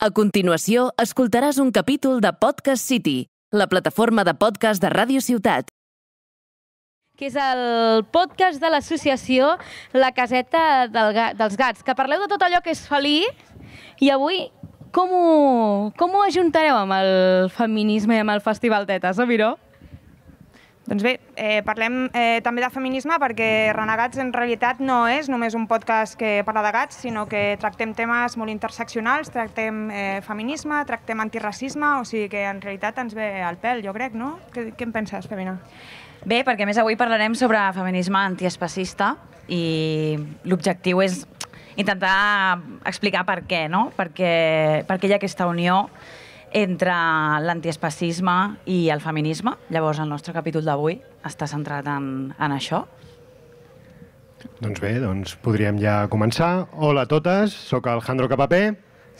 A continuació, escoltaràs un capítol de Podcast City, la plataforma de podcast de Ràdio Ciutat. que és el podcast de l'associació La Caseta del Ga dels Gats, que parleu de tot allò que és felí i avui com ho, com ho ajuntareu amb el feminisme i amb el Festival Tetes, no, Miró? Doncs bé, eh, parlem eh, també de feminisme perquè Renegats en realitat no és només un podcast que parla de gats, sinó que tractem temes molt interseccionals, tractem eh, feminisme, tractem antiracisme, o sigui que en realitat ens ve al pèl, jo crec, no? Què, què en penses, Femina? Bé, perquè més avui parlarem sobre feminisme antiespacista i l'objectiu és intentar explicar per què, no? Perquè, per què hi ha aquesta unió entre l'antiespacisme i el feminisme. Llavors, el nostre capítol d'avui està centrat en, en això. Doncs bé, doncs podríem ja començar. Hola a totes, sóc Alejandro Capapé.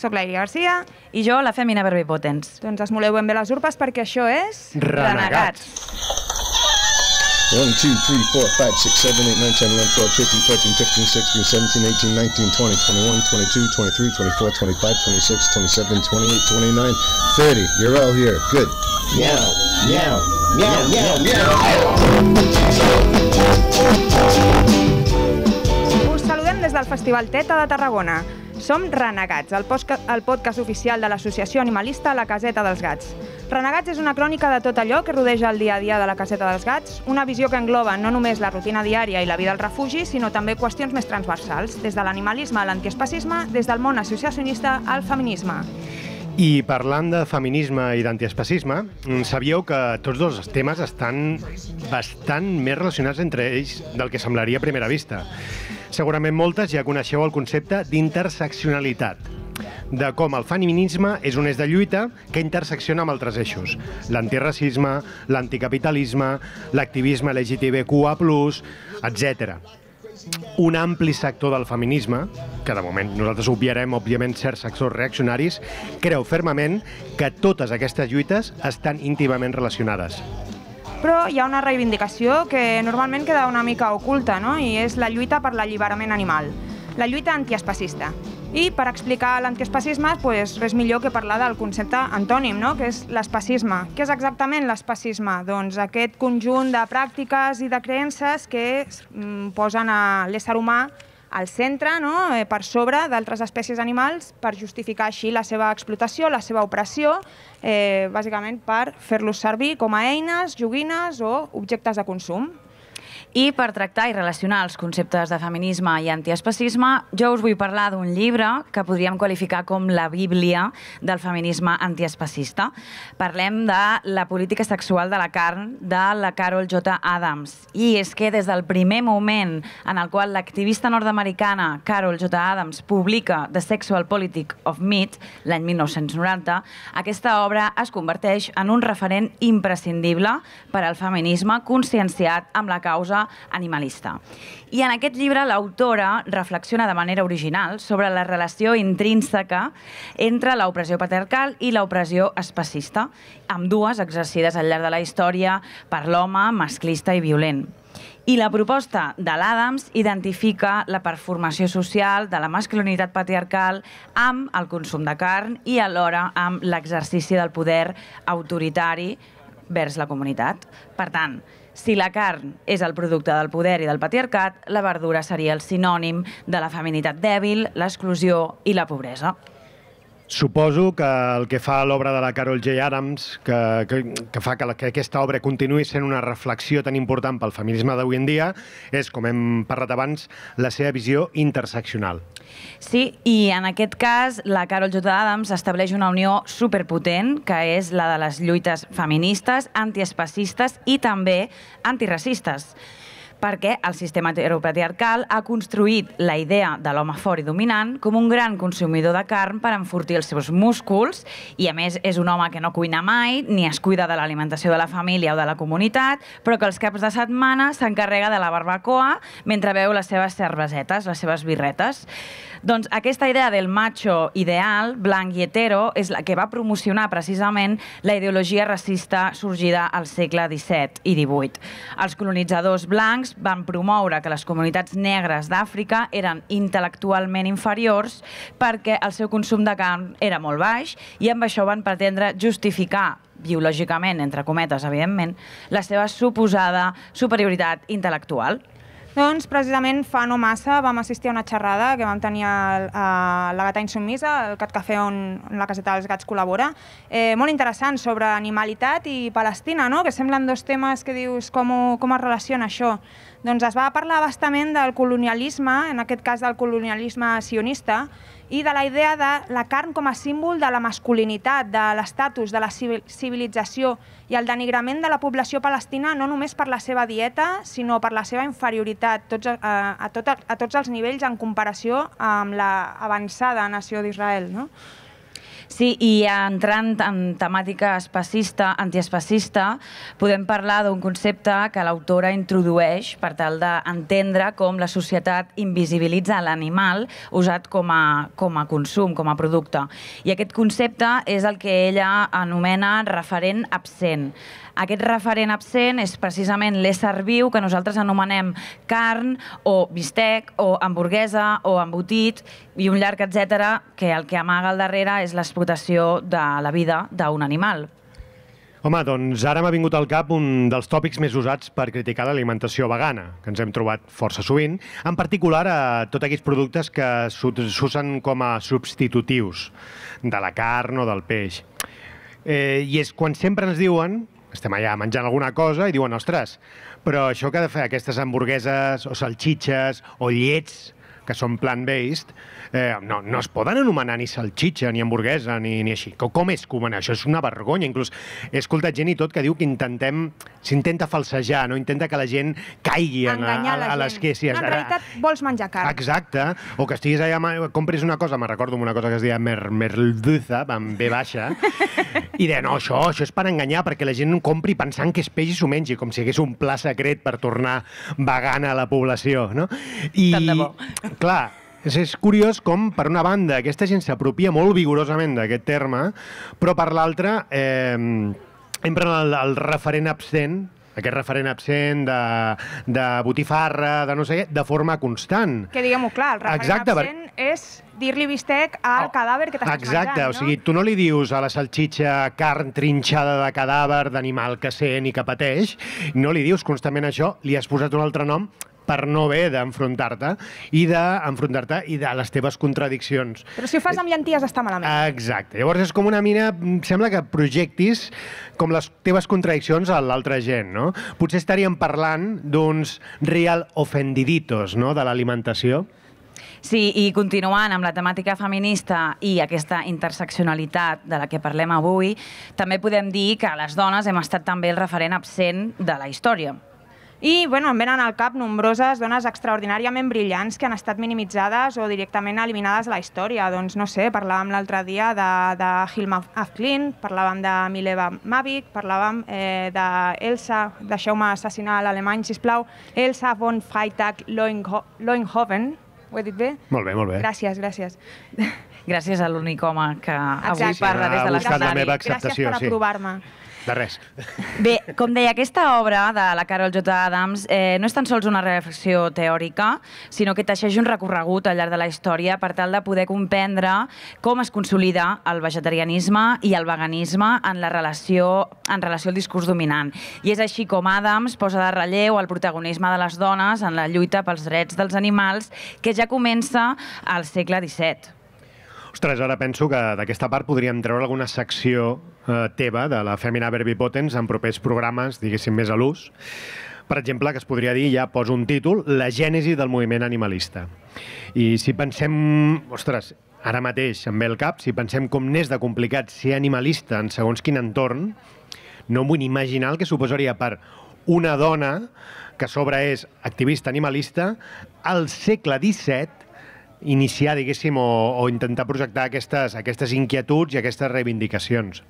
Soc l'Airi Garcia, I jo, la Femina Verbipotens. doncs esmoleu ben bé les urpes perquè això és... Renegats. 1, 2, 3, 4, 5, 6, 7, 8, 9, 10, 11, 12, 13, 14, 15, 16, 17, 18, 19, 20, 21, 22, 23, 24, 25, 26, 27, 28, 29, 30. You're all here. Good. Meow, meow, meow, meow, meow. Us saludem des del Festival Teta de Tarragona. Som Renegats, el, el podcast oficial de l'associació animalista La Caseta dels Gats. Renegats és una crònica de tot allò que rodeja el dia a dia de la Caseta dels Gats, una visió que engloba no només la rutina diària i la vida al refugi, sinó també qüestions més transversals, des de l'animalisme a l'antiespacisme, des del món associacionista al feminisme. I parlant de feminisme i d'antiespacisme, mm, sabíeu que tots dos temes estan bastant més relacionats entre ells del que semblaria a primera vista. Segurament moltes ja coneixeu el concepte d'interseccionalitat, de com el feminisme és un eix de lluita que intersecciona amb altres eixos. L'antiracisme, l'anticapitalisme, l'activisme LGTBQA+, etc. Un ampli sector del feminisme, que de moment nosaltres obviarem, òbviament, certs sectors reaccionaris, creu fermament que totes aquestes lluites estan íntimament relacionades. Però hi ha una reivindicació que normalment queda una mica oculta, no? i és la lluita per l'alliberament animal, la lluita antiespacista. I per explicar l'antiespacisme, pues, res millor que parlar del concepte antònim, no? que és l'espacisme. Què és exactament l'espacisme? Doncs aquest conjunt de pràctiques i de creences que mm, posen a l'ésser humà al centre, no? eh, per sobre d'altres espècies animals, per justificar així la seva explotació, la seva opressió, eh, bàsicament per fer-los servir com a eines, joguines o objectes de consum. I per tractar i relacionar els conceptes de feminisme i antiespacisme, jo us vull parlar d'un llibre que podríem qualificar com la bíblia del feminisme antiespacista. Parlem de La política sexual de la carn de la Carol J. Adams. I és que des del primer moment en el qual l'activista nord-americana Carol J. Adams publica The Sexual Politic of Meat, l'any 1990, aquesta obra es converteix en un referent imprescindible per al feminisme conscienciat amb la causa animalista. I en aquest llibre l'autora reflexiona de manera original sobre la relació intrínseca entre l'opressió patriarcal i l'opressió espacista, amb dues exercides al llarg de la història per l'home masclista i violent. I la proposta de l'Adams identifica la performació social de la masculinitat patriarcal amb el consum de carn i alhora amb l'exercici del poder autoritari vers la comunitat. Per tant, si la carn és el producte del poder i del patriarcat, la verdura seria el sinònim de la feminitat dèbil, l'exclusió i la pobresa. Suposo que el que fa l'obra de la Carol J. Adams, que, que, que fa que, la, que aquesta obra continuï sent una reflexió tan important pel feminisme d'avui en dia, és, com hem parlat abans, la seva visió interseccional. Sí, i en aquest cas la Carol J. Adams estableix una unió superpotent, que és la de les lluites feministes, antiespacistes i també antiracistes perquè el sistema heteropatriarcal ha construït la idea de l'home fort i dominant com un gran consumidor de carn per enfortir els seus músculs i, a més, és un home que no cuina mai ni es cuida de l'alimentació de la família o de la comunitat, però que els caps de setmana s'encarrega de la barbacoa mentre veu les seves cervesetes, les seves birretes. Doncs aquesta idea del macho ideal, blanc i hetero, és la que va promocionar precisament la ideologia racista sorgida al segle XVII i XVIII. Els colonitzadors blancs liberals van promoure que les comunitats negres d'Àfrica eren intel·lectualment inferiors perquè el seu consum de carn era molt baix i amb això van pretendre justificar biològicament, entre cometes, evidentment, la seva suposada superioritat intel·lectual. Doncs precisament fa no massa vam assistir a una xerrada que vam tenir a, la Gata Insumisa, el Cat Cafè on, on la caseta dels gats col·labora, eh, molt interessant sobre animalitat i Palestina, no? que semblen dos temes que dius com, ho, com es relaciona això. Doncs es va parlar bastament del colonialisme, en aquest cas del colonialisme sionista, i de la idea de la carn com a símbol de la masculinitat, de l'estatus, de la civilització i el denigrament de la població palestina no només per la seva dieta, sinó per la seva inferioritat tots, a, a, a, tot, a tots els nivells en comparació amb l'avançada nació d'Israel. No? Sí, i entrant en temàtica espacista, antiespacista, podem parlar d'un concepte que l'autora introdueix per tal d'entendre com la societat invisibilitza l'animal usat com a, com a consum, com a producte. I aquest concepte és el que ella anomena referent absent. Aquest referent absent és precisament l'ésser viu que nosaltres anomenem carn o bistec o hamburguesa o embotit i un llarg etc que el que amaga al darrere és l'explotació de la vida d'un animal. Home, doncs ara m'ha vingut al cap un dels tòpics més usats per criticar l'alimentació vegana, que ens hem trobat força sovint, en particular a tots aquells productes que s'usen com a substitutius de la carn o del peix. Eh, I és quan sempre ens diuen estem allà menjant alguna cosa i diuen, ostres, però això que ha de fer aquestes hamburgueses o salxitxes o llets que són plant-based, eh, no, no es poden anomenar ni salxitxa, ni hamburguesa, ni, ni així. Com, com és que Això és una vergonya. Inclús he escoltat gent i tot que diu que intentem, s'intenta falsejar, no? intenta que la gent caigui en, a, a, a les que... Sí, no, en realitat vols menjar carn. Exacte. O que estiguis allà, compris una cosa, me recordo una cosa que es deia mer, merluza, amb B baixa, i deia, no, això, això és per enganyar, perquè la gent compri pensant que és peix i s'ho mengi, com si hagués un pla secret per tornar vegana a la població, no? I, Tant de bo. Clar, és, és curiós com, per una banda, aquesta gent s'apropia molt vigorosament d'aquest terme, però per l'altra eh, empren el, el referent absent aquest referent absent de, de botifarra, de no sé què, de forma constant. Que diguem-ho clar, el referent Exacte, absent per... és dir-li bistec al oh, cadàver que t'estàs menjant, Exacte, o sigui, tu no li dius a la salxitxa carn trinxada de cadàver d'animal que sent i que pateix, no li dius constantment això, li has posat un altre nom per no haver d'enfrontar-te i d'enfrontar-te i de les teves contradiccions. Però si ho fas amb llenties està malament. Exacte. Llavors és com una mina, sembla que projectis com les teves contradiccions a l'altra gent, no? Potser estaríem parlant d'uns real ofendiditos, no?, de l'alimentació. Sí, i continuant amb la temàtica feminista i aquesta interseccionalitat de la que parlem avui, també podem dir que les dones hem estat també el referent absent de la història. I bueno, em venen al cap nombroses dones extraordinàriament brillants que han estat minimitzades o directament eliminades de la història. Doncs no sé, parlàvem l'altre dia de, de Hilma Afklin, parlàvem de Mileva Mavic, parlàvem eh, d'Elsa, deixeu-me assassinar l'alemany, sisplau, Elsa von Freitag Loinghoven, ho he dit bé? Molt bé, molt bé. Gràcies, gràcies. Gràcies a l'únic home que Exacte. avui parla des de l'escenari. Gràcies per aprovar-me. Sí. De res. Bé, com deia, aquesta obra de la Carol J. Adams eh, no és tan sols una reflexió teòrica, sinó que teixeix un recorregut al llarg de la història per tal de poder comprendre com es consolida el vegetarianisme i el veganisme en la relació en relació al discurs dominant. I és així com Adams posa de relleu el protagonisme de les dones en la lluita pels drets dels animals que ja comença al segle XVII. Ostres, ara penso que d'aquesta part podríem treure alguna secció eh, teva de la Femina Verbipotens en propers programes, diguéssim, més a l'ús. Per exemple, que es podria dir, ja poso un títol, la gènesi del moviment animalista. I si pensem, ostres, ara mateix em ve el cap, si pensem com n'és de complicat ser animalista en segons quin entorn, no vull imaginar el que suposaria per una dona que a sobre és activista animalista al segle XVII iniciar, diguéssim, o, o intentar projectar aquestes, aquestes inquietuds i aquestes reivindicacions.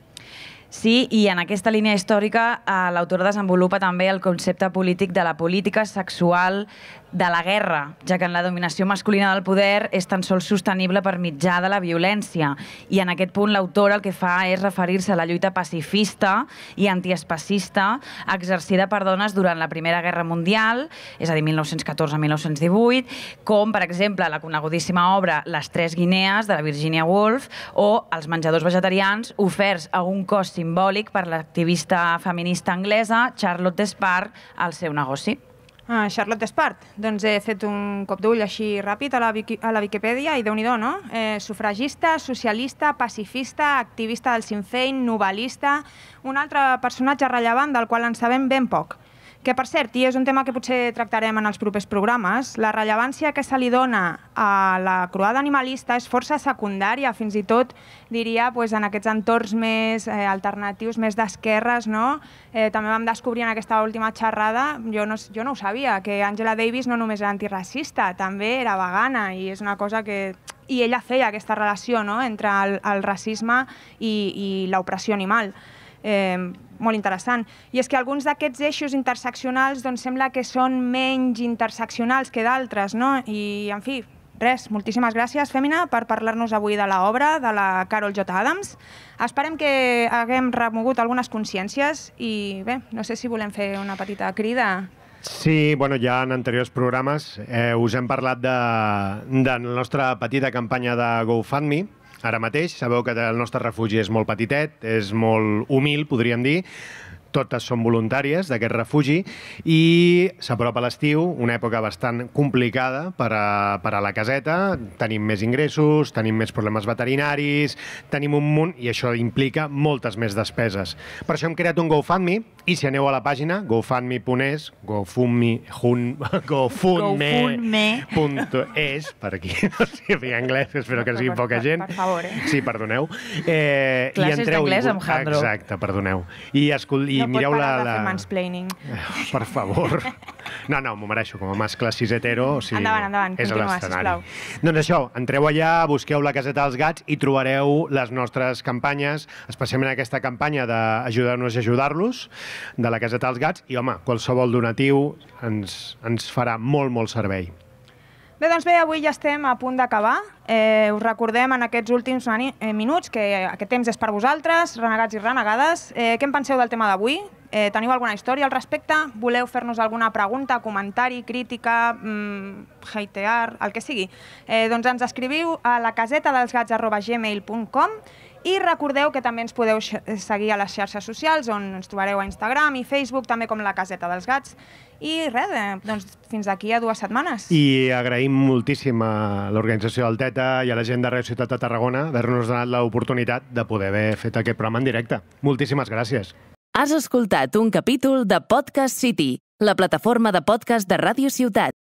Sí, i en aquesta línia històrica eh, l'autor desenvolupa també el concepte polític de la política sexual de la guerra, ja que en la dominació masculina del poder és tan sols sostenible per mitjà de la violència. I en aquest punt l'autor el que fa és referir-se a la lluita pacifista i antiespacista exercida per dones durant la Primera Guerra Mundial, és a dir, 1914-1918, com, per exemple, la conegudíssima obra Les tres guinees, de la Virginia Woolf, o Els menjadors vegetarians, oferts a un cost simbòlic per l'activista feminista anglesa Charlotte Spar al seu negoci. Ah, Charlotte Spart. Doncs he fet un cop d'ull així ràpid a la, Wiki, a la Viquipèdia i déu nhi no? Eh, sufragista, socialista, pacifista, activista del Sinn Féin, novel·lista... Un altre personatge rellevant del qual en sabem ben poc. Que, per cert, i és un tema que potser tractarem en els propers programes, la rellevància que se li dona a la croada animalista és força secundària, fins i tot, diria, pues, en aquests entorns més eh, alternatius, més d'esquerres, no? Eh, també vam descobrir en aquesta última xerrada, jo no, jo no ho sabia, que Angela Davis no només era antiracista, també era vegana, i és una cosa que i ella feia aquesta relació no? entre el, el racisme i, i l'opressió animal eh, molt interessant. I és que alguns d'aquests eixos interseccionals doncs, sembla que són menys interseccionals que d'altres, no? I, en fi, res, moltíssimes gràcies, Fèmina, per parlar-nos avui de l'obra de la Carol J. Adams. Esperem que haguem remogut algunes consciències i bé, no sé si volem fer una petita crida. Sí, bueno, ja en anteriors programes eh, us hem parlat de, de la nostra petita campanya de GoFundMe, Ara mateix. Sabeu que el nostre refugi és molt petitet, és molt humil, podríem dir, totes són voluntàries d'aquest refugi i s'apropa l'estiu, una època bastant complicada per a, per a la caseta, tenim més ingressos, tenim més problemes veterinaris, tenim un munt i això implica moltes més despeses. Per això hem creat un GoFundMe i si aneu a la pàgina gofundme.es, gofundme, gofundme.es, per aquí no sé fer anglès, espero que sigui poca gent. Per favor, eh? Sí, perdoneu. Eh, Classes d'anglès amb Jandro. Exacte, perdoneu. I, escol... I no mireu pot la... parar de la... Per favor. No, no, m'ho mereixo, com a mascle cis-hetero. O sigui, Endavant, endavant, és a continua, l'escenari. Doncs això, entreu allà, busqueu la caseta dels gats i trobareu les nostres campanyes, especialment aquesta campanya d'ajudar-nos a ajudar-los, de la caseta dels gats, i home, qualsevol donatiu ens, ens farà molt, molt servei. Bé, doncs bé, avui ja estem a punt d'acabar. Eh, us recordem en aquests últims eh, minuts que aquest temps és per vosaltres, renegats i renegades. Eh, què en penseu del tema d'avui? Eh, teniu alguna història al respecte? Voleu fer-nos alguna pregunta, comentari, crítica, mm, hatear, el que sigui? Eh, doncs ens escriviu a la caseta dels gats arroba gmail.com i recordeu que també ens podeu seguir a les xarxes socials, on ens trobareu a Instagram i Facebook, també com la caseta dels gats. I res, eh, doncs fins d'aquí a dues setmanes. I agraïm moltíssim a l'organització del TETA i a la gent de Radio Ciutat de Tarragona haver-nos donat l'oportunitat de poder haver fet aquest programa en directe. Moltíssimes gràcies. Has escoltat un capítol de Podcast City, la plataforma de podcast de Ràdio Ciutat.